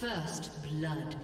First blood.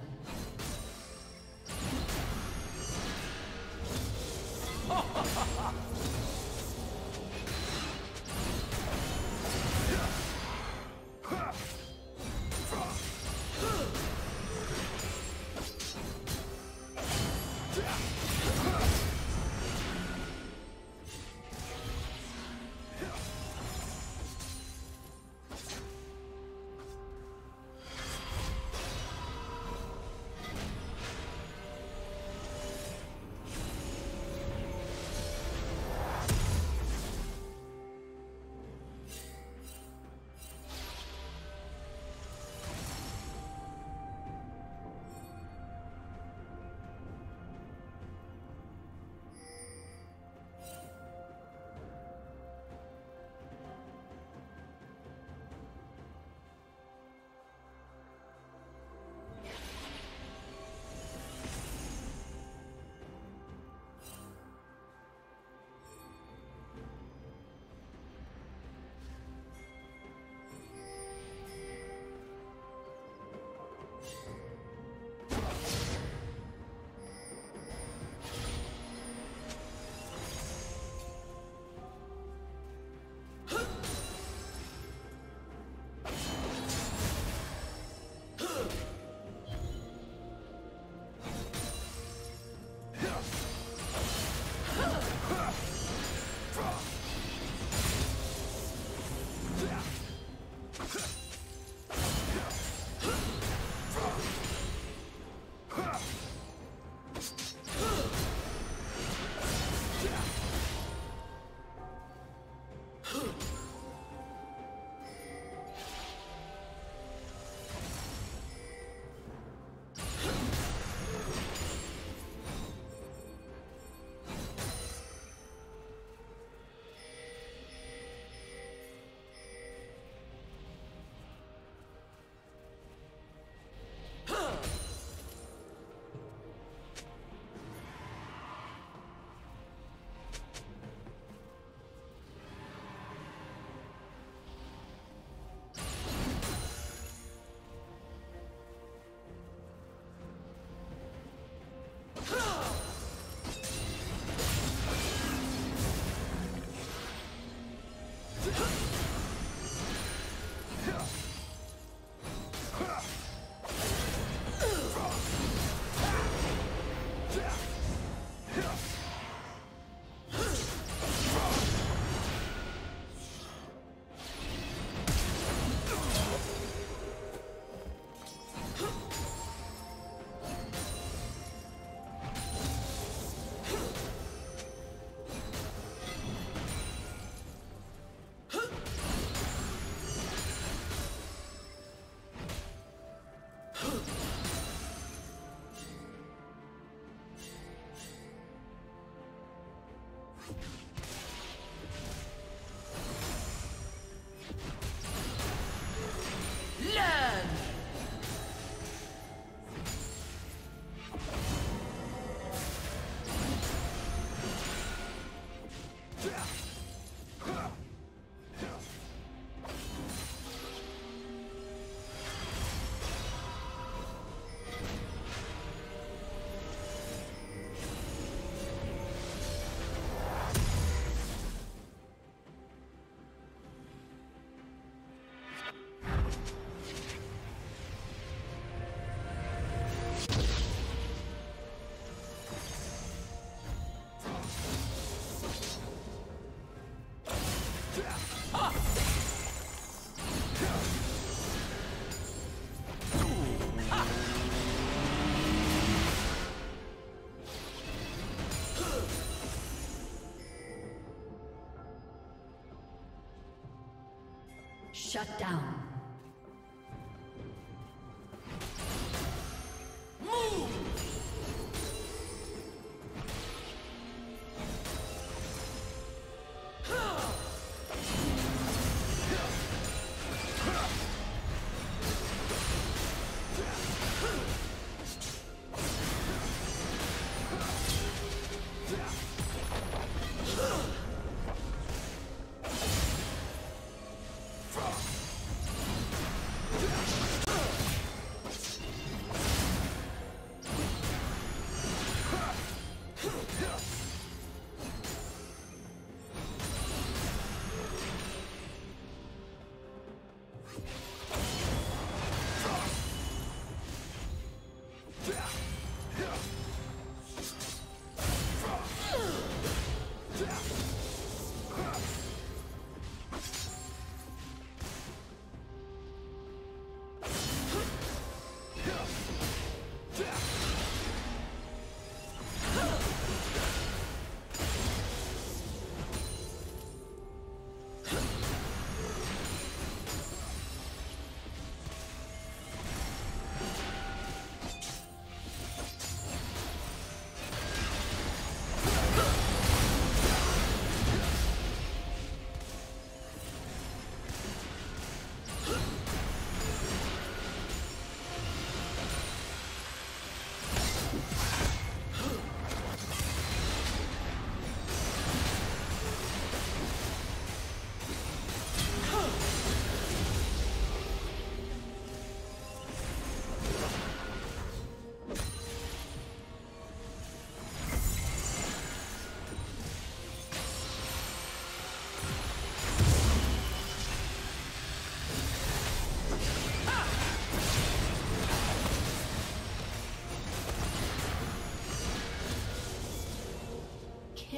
Shut down.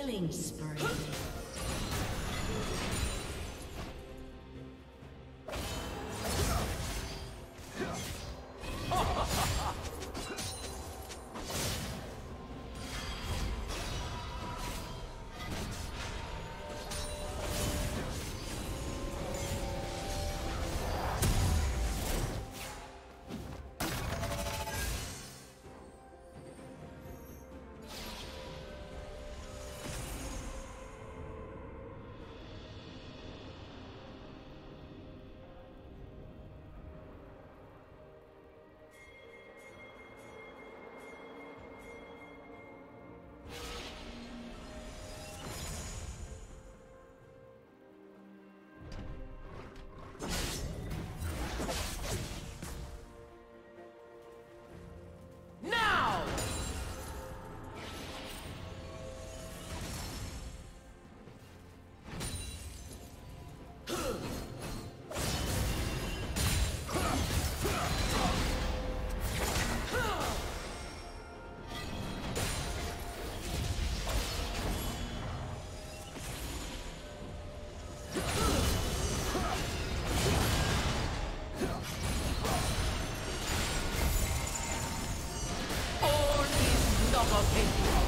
Killing spree. almost 50.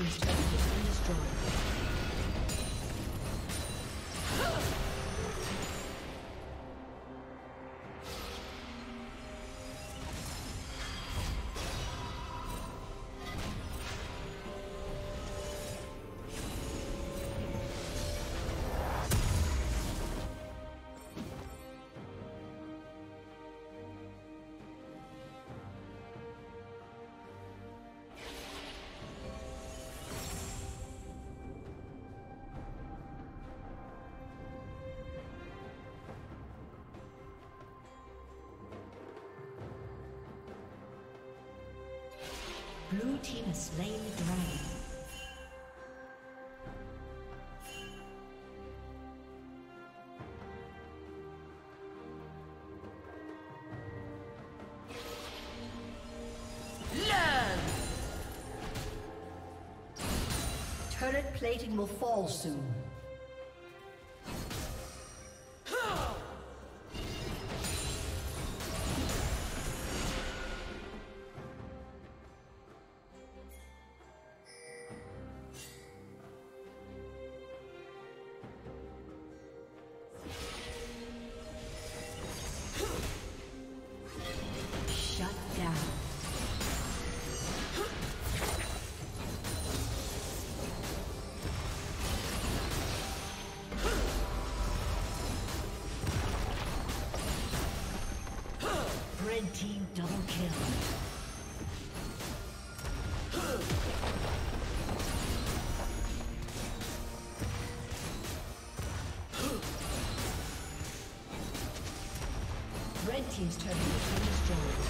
Blue team has slain the dragon. Learn! Turret plating will fall soon. Red team double kill. Red team's turret is destroyed.